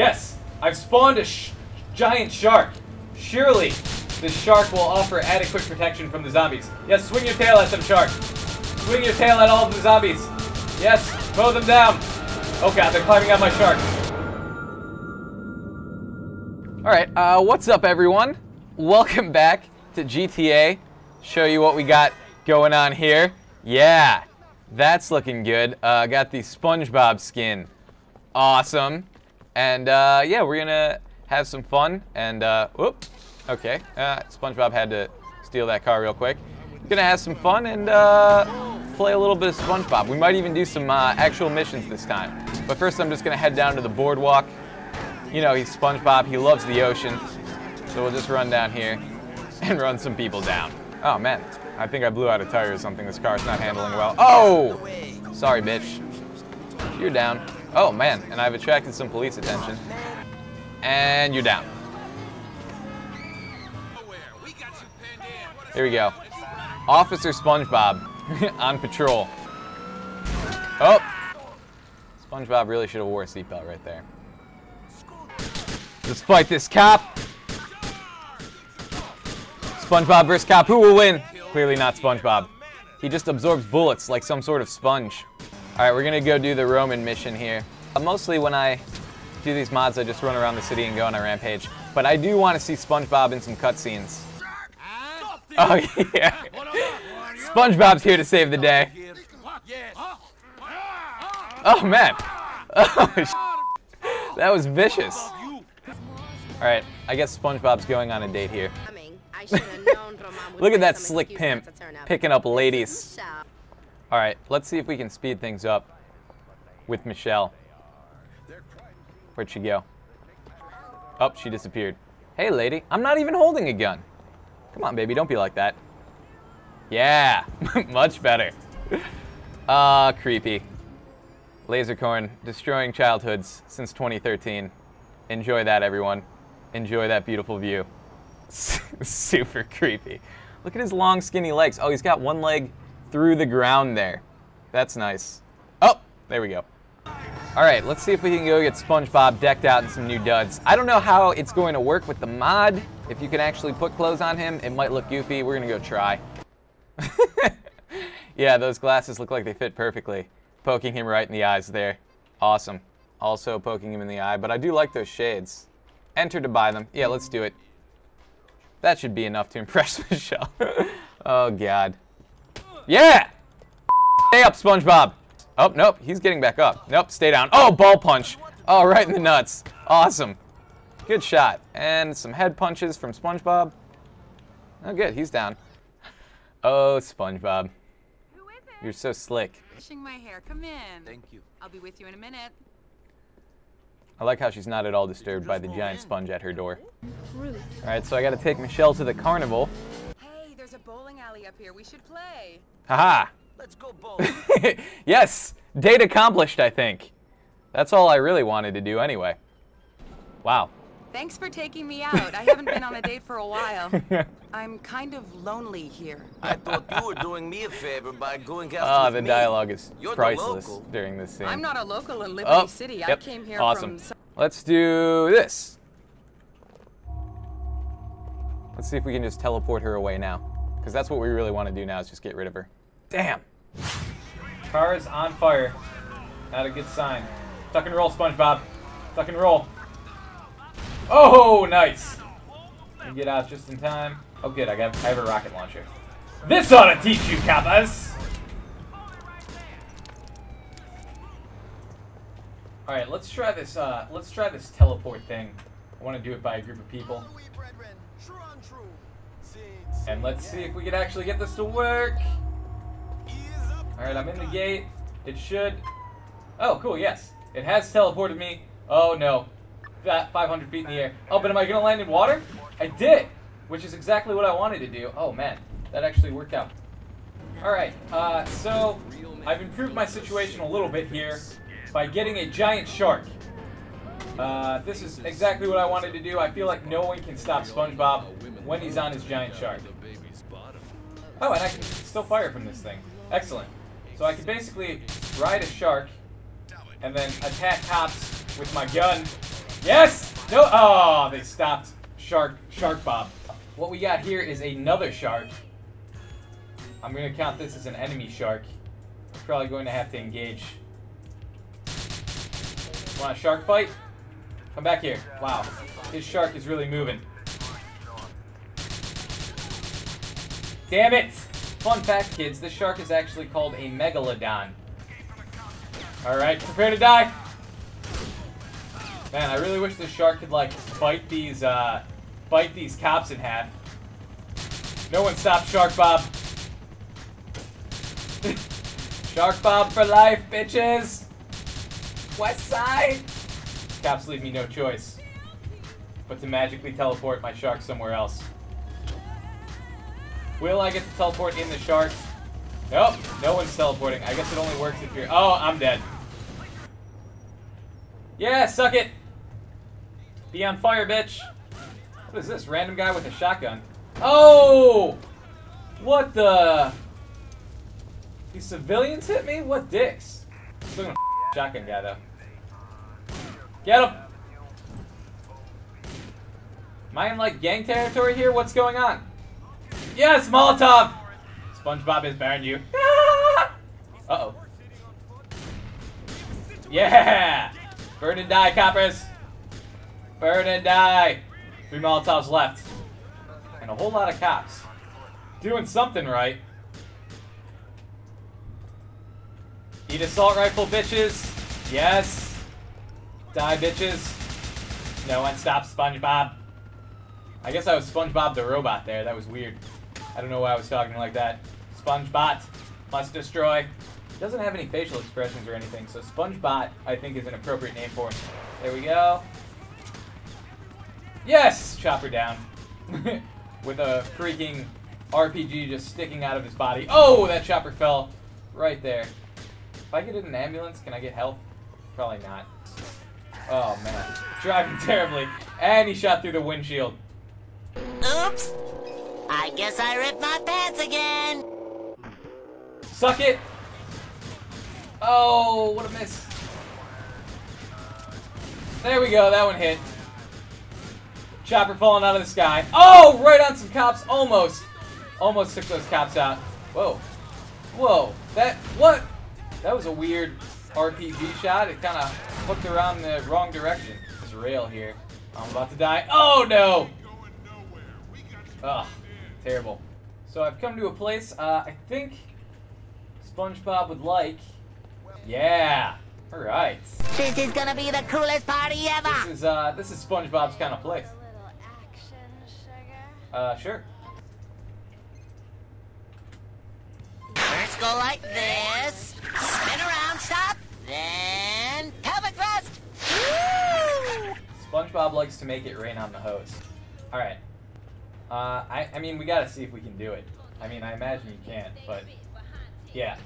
Yes, I've spawned a sh giant shark. Surely, this shark will offer adequate protection from the zombies. Yes, swing your tail at them, shark. Swing your tail at all of the zombies. Yes, mow them down. Oh god, they're climbing on my shark. All right, uh, what's up, everyone? Welcome back to GTA. Show you what we got going on here. Yeah, that's looking good. Uh, got the SpongeBob skin. Awesome. And uh, yeah, we're gonna have some fun. And uh, whoop, okay. Uh, SpongeBob had to steal that car real quick. Gonna have some fun and uh, play a little bit of SpongeBob. We might even do some uh, actual missions this time. But first, I'm just gonna head down to the boardwalk. You know, he's SpongeBob. He loves the ocean. So we'll just run down here and run some people down. Oh man, I think I blew out a tire or something. This car's not handling well. Oh! Sorry, bitch. You're down. Oh man, and I've attracted some police attention. And you're down. Here we go. Officer SpongeBob on patrol. Oh! SpongeBob really should have wore a seatbelt right there. Let's fight this cop. SpongeBob versus cop. Who will win? Clearly not SpongeBob. He just absorbs bullets like some sort of sponge. All right, we're gonna go do the Roman mission here. Uh, mostly when I do these mods, I just run around the city and go on a rampage. But I do want to see SpongeBob in some cutscenes. Oh yeah. SpongeBob's here to save the day. Oh man. Oh, that was vicious. All right, I guess SpongeBob's going on a date here. Look at that slick pimp picking up ladies. All right, let's see if we can speed things up with Michelle. Where'd she go? Oh, she disappeared. Hey, lady, I'm not even holding a gun. Come on, baby, don't be like that. Yeah, much better. Ah, uh, creepy. Lasercorn, destroying childhoods since 2013. Enjoy that, everyone. Enjoy that beautiful view. Super creepy. Look at his long, skinny legs. Oh, he's got one leg through the ground there. That's nice. Oh, there we go. All right, let's see if we can go get SpongeBob decked out in some new duds. I don't know how it's going to work with the mod. If you can actually put clothes on him, it might look goofy. We're gonna go try. yeah, those glasses look like they fit perfectly. Poking him right in the eyes there. Awesome. Also poking him in the eye, but I do like those shades. Enter to buy them. Yeah, let's do it. That should be enough to impress Michelle. oh, God. Yeah! Stay up, SpongeBob. Oh, nope, he's getting back up. Nope, stay down. Oh, ball punch. Oh, right in the nuts. Awesome. Good shot. And some head punches from SpongeBob. Oh, good, he's down. Oh, SpongeBob. Who is it? You're so slick. Brushing my hair. Come in. Thank you. I'll be with you in a minute. I like how she's not at all disturbed by the giant sponge at her door. All right, so I got to take Michelle to the carnival. Hey, there's a bowling alley up here. We should play. Haha. Let's go bowling. yes, date accomplished, I think. That's all I really wanted to do anyway. Wow. Thanks for taking me out. I haven't been on a date for a while. I'm kind of lonely here. I thought you were doing me a favor by going out Ah, with the me. dialogue is You're the priceless local. during this scene. I'm not a local in Liberty Oh, City. I came here awesome. from. Let's do this. Let's see if we can just teleport her away now. Because that's what we really want to do now is just get rid of her. Damn. Car is on fire. Not a good sign. Tuck and roll, SpongeBob. Tuck and roll. Oh, nice. You get out just in time. Oh, good. I got. I have a rocket launcher. This ought to teach you, kappas. All right, let's try this. Uh, let's try this teleport thing. I want to do it by a group of people, and let's see if we can actually get this to work. All right, I'm in the gate. It should. Oh, cool. Yes, it has teleported me. Oh no, that 500 feet in the air. Oh, but am I gonna land in water? I did, which is exactly what I wanted to do. Oh man, that actually worked out. All right, uh, so I've improved my situation a little bit here by getting a giant shark. Uh, this is exactly what I wanted to do. I feel like no one can stop SpongeBob when he's on his giant shark. Oh, and I can still fire from this thing. Excellent. So I can basically ride a shark and then attack cops with my gun Yes! No! Oh, they stopped Shark Shark Bob. What we got here is another shark. I'm going to count this as an enemy shark. Probably going to have to engage. Want a shark fight? Come back here. Wow. His shark is really moving. Damn it! Fun fact, kids, this shark is actually called a megalodon. Alright, prepare to die! Man, I really wish this shark could, like, bite these, uh, bite these cops in half. No one stop Shark Bob. Shark Bob for life, bitches! West side! Cops leave me no choice but to magically teleport my shark somewhere else. Will I get to teleport in the sharks? Nope, no one's teleporting. I guess it only works if you're... Oh, I'm dead. Yeah, suck it! Be on fire, bitch! What is this? Random guy with a shotgun. Oh! What the... These civilians hit me? What dicks? Shotgun guy, though. Get him! Am I in, like, gang territory here? What's going on? Yes, Molotov! SpongeBob is bearing you. Uh-oh. Yeah! Burn and die, coppers! Burn and die! Three Molotovs left. And a whole lot of cops. Doing something right. Eat assault rifle, bitches. Yes. Die, bitches. No one stops SpongeBob. I guess I was SpongeBob the robot there. That was weird. I don't know why I was talking like that. SpongeBot must destroy. Doesn't have any facial expressions or anything, so SpongeBot I think is an appropriate name for him. There we go. Yes! Chopper down. With a freaking RPG just sticking out of his body. Oh, that chopper fell right there. If I get in an ambulance, can I get help? Probably not. Oh, man. Driving terribly. And he shot through the windshield. Oops. I guess I ripped my pants again. Suck it! Oh, what a miss. There we go, that one hit. Chopper falling out of the sky. Oh, right on some cops, almost. Almost took those cops out. Whoa. Whoa, that, what? That was a weird RPG shot. It kind of hooked around the wrong direction. This rail here. I'm about to die. Oh, no! Ugh, terrible. So I've come to a place uh, I think SpongeBob would like. Yeah. All right. This is gonna be the coolest party ever. This is uh this is SpongeBob's kind of place. Uh, sure. First go like this, spin around, stop, then pelvic thrust. Woo! SpongeBob likes to make it rain on the host. All right. Uh, I I mean we gotta see if we can do it. I mean I imagine you can't, but yeah.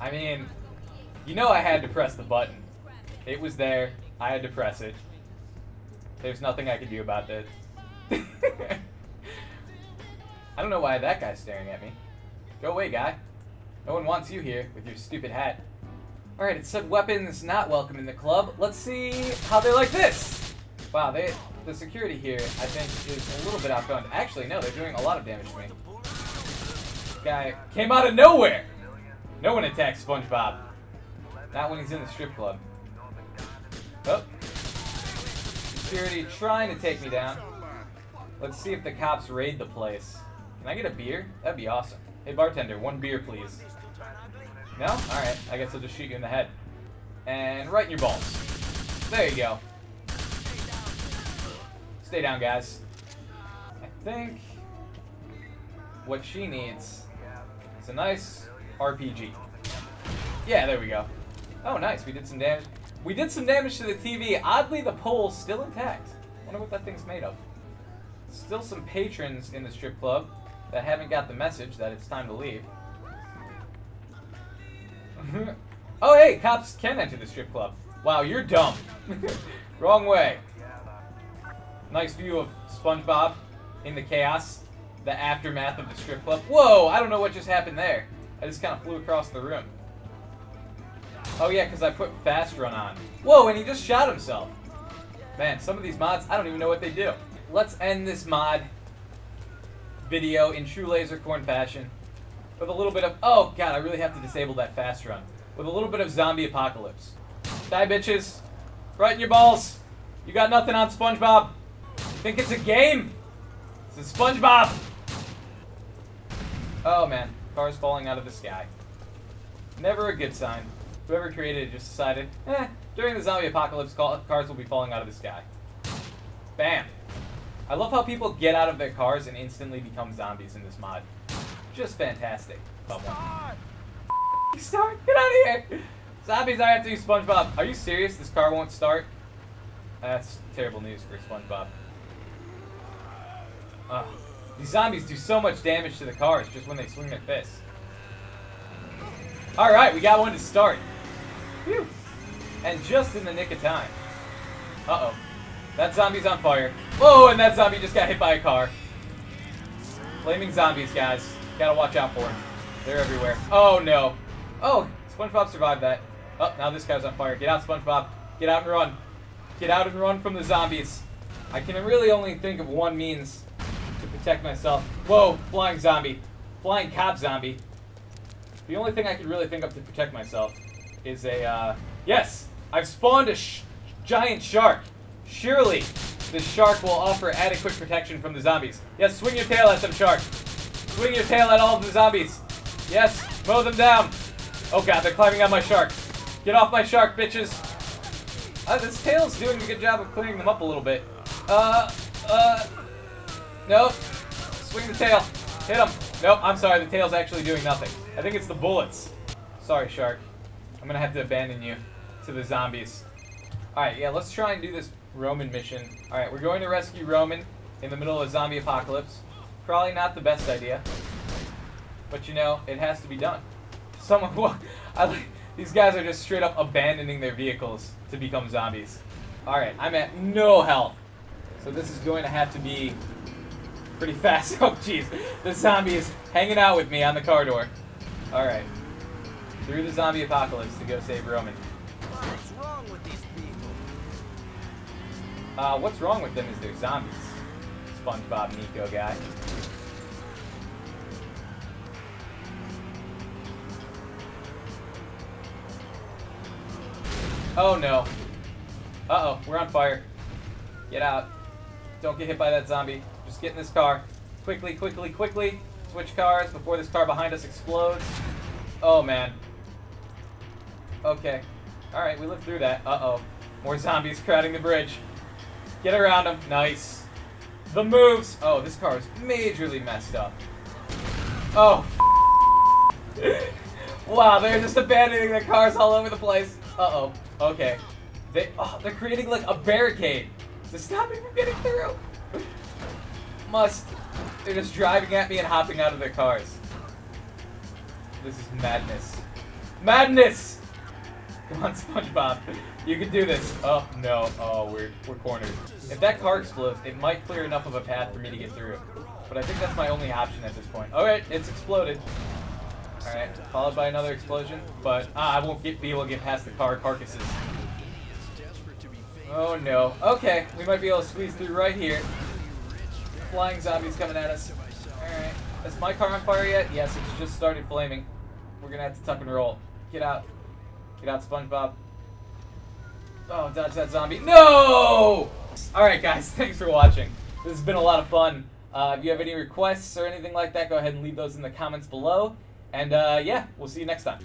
I mean, you know I had to press the button. It was there. I had to press it. There's nothing I could do about it. I don't know why that guy's staring at me. Go away, guy. No one wants you here with your stupid hat. Alright, it said weapons not welcome in the club. Let's see how they like this. Wow, they the security here, I think, is a little bit outgunned. Actually, no, they're doing a lot of damage to me. Guy came out of nowhere! No one attacks SpongeBob. Not when he's in the strip club. Oh. Security trying to take me down. Let's see if the cops raid the place. Can I get a beer? That'd be awesome. Hey, bartender, one beer, please. No? Alright, I guess I'll just shoot you in the head. And right in your balls. There you go. Stay down, guys. I think what she needs is a nice RPG. Yeah, there we go. Oh, nice. We did some damage. We did some damage to the TV. Oddly, the pole's still intact. wonder what that thing's made of. Still some patrons in the strip club that haven't got the message that it's time to leave. oh, hey, cops can enter the strip club. Wow, you're dumb. Wrong way. Nice view of SpongeBob in the chaos, the aftermath of the strip club. Whoa, I don't know what just happened there. I just kind of flew across the room. Oh yeah, because I put fast run on. Whoa, and he just shot himself. Man, some of these mods, I don't even know what they do. Let's end this mod video in true Lasercorn fashion with a little bit of, oh god, I really have to disable that fast run. With a little bit of zombie apocalypse. Die bitches. Right in your balls. You got nothing on SpongeBob. Think it's a game? It's a SpongeBob. Oh man, cars falling out of the sky. Never a good sign. Whoever created it just decided, eh, during the zombie apocalypse, cars will be falling out of the sky. Bam. I love how people get out of their cars and instantly become zombies in this mod. Just fantastic. Start! Start! Get out of here! Zombies are after you, SpongeBob. Are you serious? This car won't start? That's terrible news for SpongeBob. Ugh. These zombies do so much damage to the cars just when they swing their fists. Alright, we got one to start. Whew. And just in the nick of time. Uh-oh. That zombie's on fire. Whoa, and that zombie just got hit by a car. Flaming zombies, guys. Gotta watch out for them. They're everywhere. Oh, no. Oh, SpongeBob survived that. Oh, now this guy's on fire. Get out, SpongeBob. Get out and run. Get out and run from the zombies. I can really only think of one means to protect myself. Whoa, flying zombie. Flying cop zombie. The only thing I can really think of to protect myself is a, uh... Yes! I've spawned a sh giant shark. Surely, this shark will offer adequate protection from the zombies. Yes, swing your tail at them, shark. Swing your tail at all of the zombies. Yes, mow them down. Oh god, they're climbing on my shark. Get off my shark, bitches. Uh, this tail's doing a good job of clearing them up a little bit. Uh, uh, nope. Swing the tail. Hit him. Nope, I'm sorry, the tail's actually doing nothing. I think it's the bullets. Sorry, shark. I'm gonna have to abandon you to the zombies. Alright, yeah, let's try and do this Roman mission. Alright, we're going to rescue Roman in the middle of a zombie apocalypse. Probably not the best idea. But you know, it has to be done. Someone, I like, these guys are just straight up abandoning their vehicles to become zombies. Alright, I'm at no health. So this is going to have to be pretty fast. Oh, jeez. The zombie is hanging out with me on the car door. Alright. Through the zombie apocalypse to go save Roman. What's wrong with these people? Uh, what's wrong with them is they're zombies. SpongeBob Niko guy. Oh no. Uh-oh, we're on fire. Get out. Don't get hit by that zombie. Just get in this car. Quickly, quickly, quickly. Switch cars before this car behind us explodes. Oh man. Okay. Alright, we lived through that. Uh-oh. More zombies crowding the bridge. Get around them. Nice. The moves. Oh, this car is majorly messed up. Oh. wow, they're just abandoning their cars all over the place. Uh-oh. Okay. They, oh, they're creating like a barricade to stop me from getting through. Must. They're just driving at me and hopping out of their cars. This is madness. Madness! Come on, SpongeBob. You can do this. Oh, no. Oh, we're, we're cornered. If that car explodes, it might clear enough of a path for me to get through. But I think that's my only option at this point. Alright, it's exploded. Alright, followed by another explosion. But ah, I won't get, be able to get past the car carcasses. Oh no. Okay, we might be able to squeeze through right here. Flying zombies coming at us. Alright. Is my car on fire yet? Yes, it's just started flaming. We're gonna have to tuck and roll. Get out. Get out, SpongeBob. Oh, dodge that zombie. No! Alright, guys, thanks for watching. This has been a lot of fun. Uh, if you have any requests or anything like that, go ahead and leave those in the comments below. And uh, yeah, we'll see you next time.